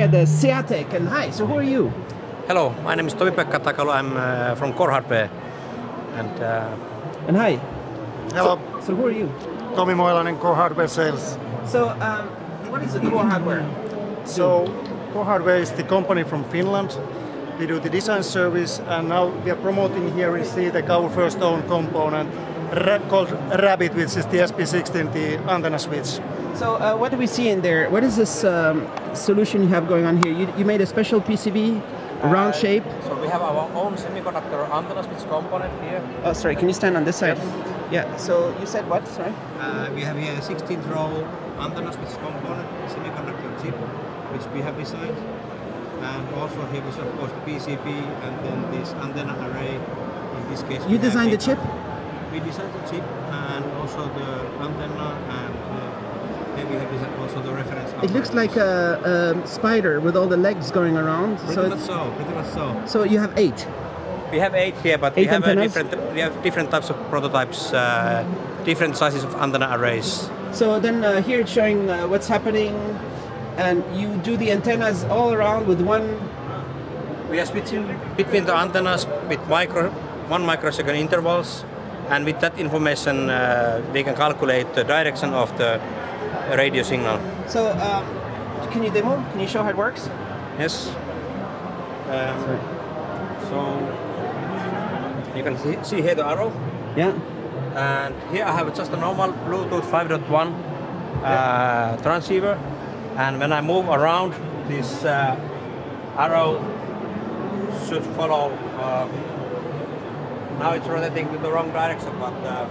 here at the CEATEC. And hi, so who are you? Hello, my name is Tomi-Pekka Takalo. I'm uh, from Core Hardware. And uh, And hi. Hello, So who are you? Tomi Moilanen, Core Hardware Sales. So um, what is the core hardware? So, Core Hardware is the company from Finland. We do the design service, and now we are promoting here in CEATEC our first own component called Rabbit, which is the SP16, the antenna switch. So uh, what do we see in there? What is this um, solution you have going on here? You, you made a special PCB, round shape. so we have our own semiconductor antenna switch component here. Oh, sorry. Can you stand on this side? Yeah. So you said what? Sorry. Uh, we have here a 16th row antenna switch component, semiconductor chip, which we have designed. And also here is of course the PCB and then this antenna array. In this case, You designed the chip. We designed the chip and also the antenna and then we have designed also the reference. It looks like a, a spider with all the legs going around. Pretty So, much so, pretty much so. so you have eight. We have eight here, but we have a different we have different types of prototypes, uh, different sizes of antenna arrays. So then uh, here it's showing uh, what's happening, and you do the antennas all around with one. We are switching between the antennas with micro one microsecond intervals, and with that information uh, we can calculate the direction of the radio signal. So um, can you demo? Can you show how it works? Yes. Um, so you can see, see here the arrow. Yeah. and here I have just a normal Bluetooth 5.1 uh, transceiver and when I move around this uh, arrow should follow uh, now it's rotating to the wrong direction but uh,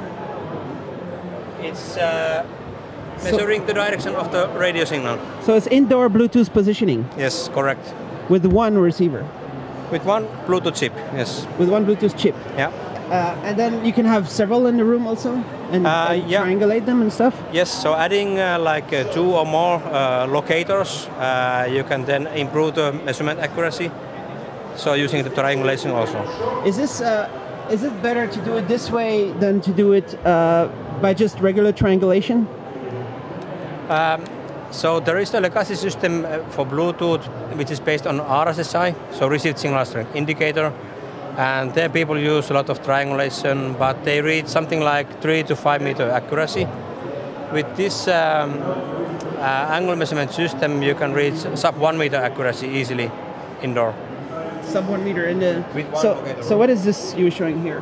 it's measuring the direction of the radio signal So it's indoor Bluetooth positioning yes correct with one receiver, with one Bluetooth chip yes with one Bluetooth chip. yeah Uh, and then you can have several in the room also, and Uh, uh, yeah. triangulate them and stuff. Yes, so adding uh, like uh, two or more uh, locators, uh, you can then improve the measurement accuracy. So using the triangulation also. Is this uh, is it better to do it this way than to do it uh, by just regular triangulation? So there is the legacy system uh, for Bluetooth, which is based on RSSI, so received signal strength indicator. And there people use a lot of triangulation, but they reach something like three to five meter accuracy. With this um, uh, angle measurement system, you can reach sub one meter accuracy easily indoor. Sub one meter in the. With one so locator. so what is this you were showing here?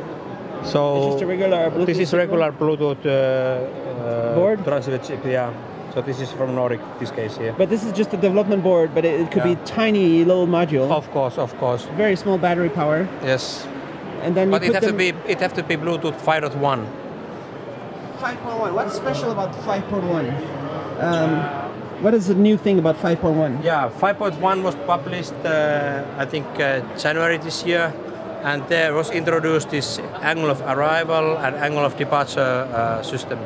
So just a regular Bluetooth This is regular Bluetooth uh, uh, Board? transceiver chip. Yeah. So this is from Nordic. This case here. But this is just a development board, but it, it could Yeah. be tiny little module, Of course, of course. very small battery power, Yes. and then But you it put have to be it have to be Bluetooth 5.1. 5.1. What's special about 5.1? Um, what is the new thing about 5.1? Yeah, 5.1 was published uh, I think uh, January this year, and there was introduced this angle of arrival and angle of departure uh, system.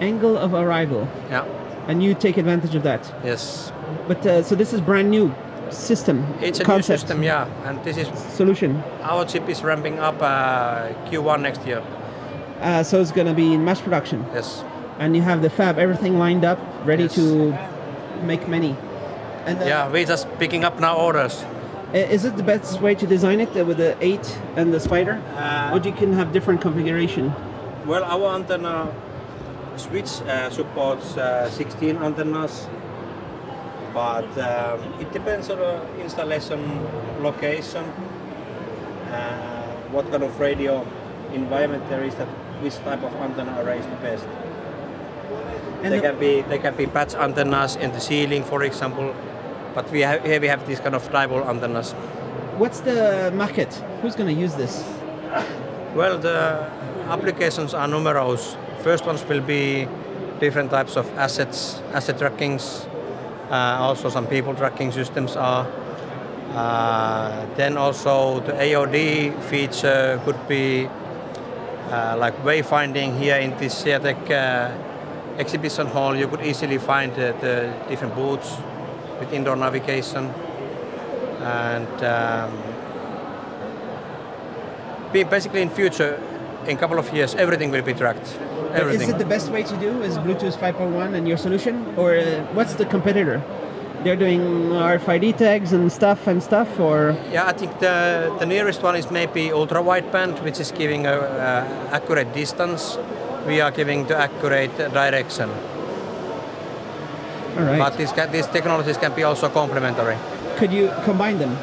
Angle of arrival, Yeah. and you take advantage of that. Yes. But uh, so this is brand new system. It's a concept, new system. Yeah, and this is solution. our chip is ramping up uh, Q1 next year. Uh, so it's going to be in mass production, Yes. and you have the fab, everything lined up, ready Yes. to make many. And uh, Yeah, we're just picking up now orders. is it the best way to design it uh, with the eight and the spider, Uh, or you can have different configuration? Well, our antenna switch uh, supports uh, 16 antennas, but um, it depends on the installation location, uh, what kind of radio environment there is, that which type of antenna array is the best. And they the- can be they can be patch antennas in the ceiling, for example, but we have, here we have these kind of tribal antennas. What's the market? Who's going to use this? Well, the applications are numerous. First ones will be different types of assets, asset trackings. Uh, also, some people tracking systems are. Uh, then also the AOD feature could be uh, like wayfinding here in this CEATEC uh, exhibition hall. You could easily find the different booths with indoor navigation and. Um, basically in future, in a couple of years, everything will be tracked. Everything. Is it the best way to do? Is Bluetooth 5.1 and your solution, or uh, what's the competitor? they're doing RFID tags and stuff and stuff, or Yeah, I think the, the nearest one is maybe ultra wideband, which is giving a, uh, accurate distance. We are giving the accurate direction. all right? But these, these technologies can be also complementary. Could you combine them?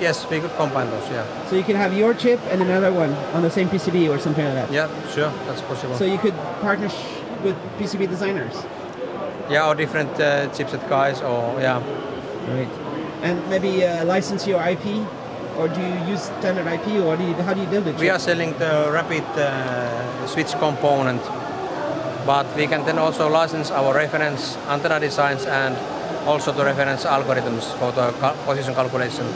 Yes, we could combine those. Yeah. So you can have your chip and another one on the same PCB or something like that. Yeah, sure, that's possible. So you could partner sh- with PCB designers, yeah, or different uh, chipset guys, or yeah. right? And maybe uh, license your IP, or do you use standard IP, or do you, how do you build it? We are selling the Rabbit uh, switch component, but we can then also license our reference antenna designs and also the reference algorithms for the cal- position calculation.